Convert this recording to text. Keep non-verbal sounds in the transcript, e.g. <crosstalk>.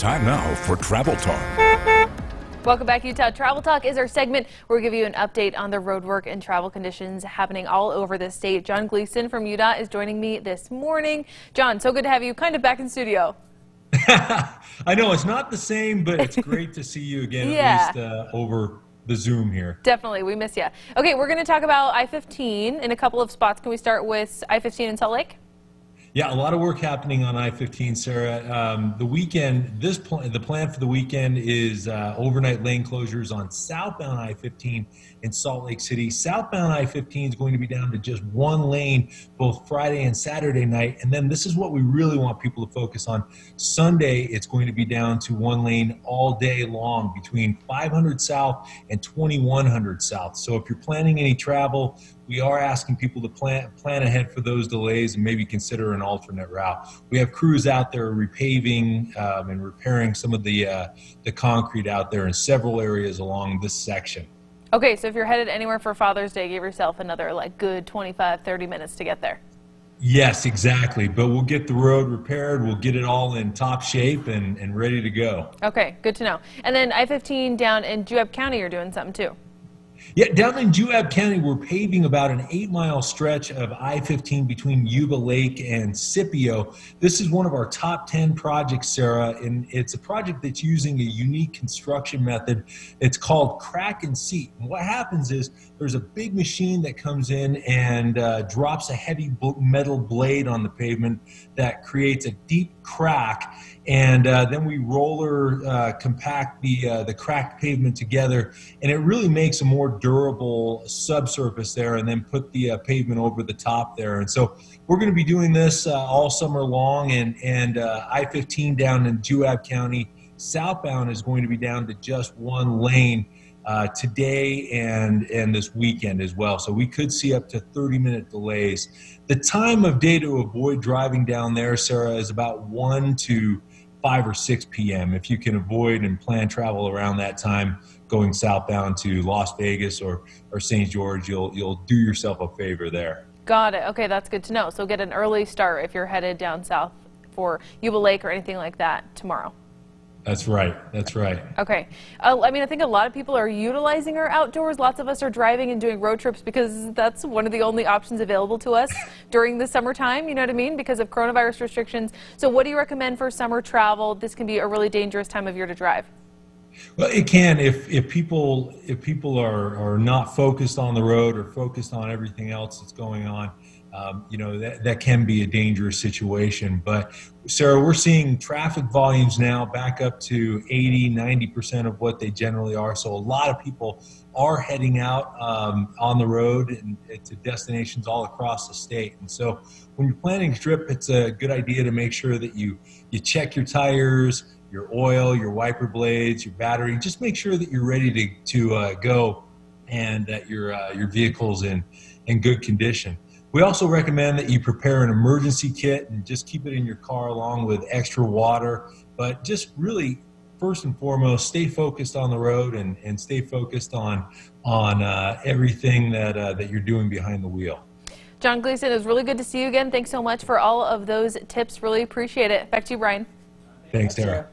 Time now for Travel Talk. Welcome back, Utah. Travel Talk is our segment where we give you an update on the roadwork and travel conditions happening all over the state. John Gleason from UDOT is joining me this morning. John, so good to have you kind of back in studio. <laughs> I know it's not the same, but it's great to see you again, <laughs> Yeah. at least uh, over the Zoom here. Definitely, we miss you. Okay, we're going to talk about I-15 in a couple of spots. Can we start with I-15 in Salt Lake? Yeah, a lot of work happening on I-15, Sarah. Um, the weekend, this pl- the plan for the weekend is uh, overnight lane closures on southbound I-15 in Salt Lake City. Southbound I-15 is going to be down to just one lane both Friday and Saturday night, and then this is what we really want people to focus on. Sunday, it's going to be down to one lane all day long between 500 South and 2100 South. So if you're planning any travel, we are asking people to plan plan ahead for those delays and maybe consider an alternate route. We have crews out there repaving um, and repairing some of the uh, the concrete out there in several areas along this section. Okay, so if you're headed anywhere for Father's Day, give yourself another like good 25, 30 minutes to get there. Yes, exactly. But we'll get the road repaired. We'll get it all in top shape and, and ready to go. Okay, good to know. And then I-15 down in Juab County, you're doing something too. Yeah, down in Juab County, we're paving about an eight mile stretch of I 15 between Yuba Lake and Scipio. This is one of our top 10 projects, Sarah, and it's a project that's using a unique construction method. It's called crack and seat. And what happens is there's a big machine that comes in and uh, drops a heavy metal blade on the pavement that creates a deep crack and uh, then we roller uh, compact the uh, the cracked pavement together, and it really makes a more durable subsurface there, and then put the uh, pavement over the top there. And so we're going to be doing this uh, all summer long, and and uh, I-15 down in Juab County southbound is going to be down to just one lane. Uh, today and and this weekend as well. So we could see up to 30 minute delays. The time of day to avoid driving down there, Sarah, is about 1 to 5 or 6 p.m. If you can avoid and plan travel around that time, going southbound to Las Vegas or, or St. George, you'll, you'll do yourself a favor there. Got it. Okay, that's good to know. So get an early start if you're headed down south for Yuba Lake or anything like that tomorrow. That's right. That's right. Okay. Uh, I mean, I think a lot of people are utilizing our outdoors. Lots of us are driving and doing road trips because that's one of the only options available to us <laughs> during the summertime, you know what I mean, because of coronavirus restrictions. So, what do you recommend for summer travel? This can be a really dangerous time of year to drive. Well, it can if, if people if people are, are not focused on the road or focused on everything else that's going on. Um, you know that, that can be a dangerous situation but sarah we're seeing traffic volumes now back up to 80 90% of what they generally are. So a lot of people are heading out um, on the road and to destinations all across the state. And so when you're planning a trip it's a good idea to make sure that you you check your tires your oil your wiper blades your battery just make sure that you're ready to, to uh, go and that your uh, your vehicle's in in good condition we also recommend that you prepare an emergency kit and just keep it in your car along with extra water. But just really, first and foremost, stay focused on the road and, and stay focused on on uh, everything that uh, that you're doing behind the wheel. John Gleason, it was really good to see you again. Thanks so much for all of those tips. Really appreciate it. Back to you, Brian. Thanks, Sarah.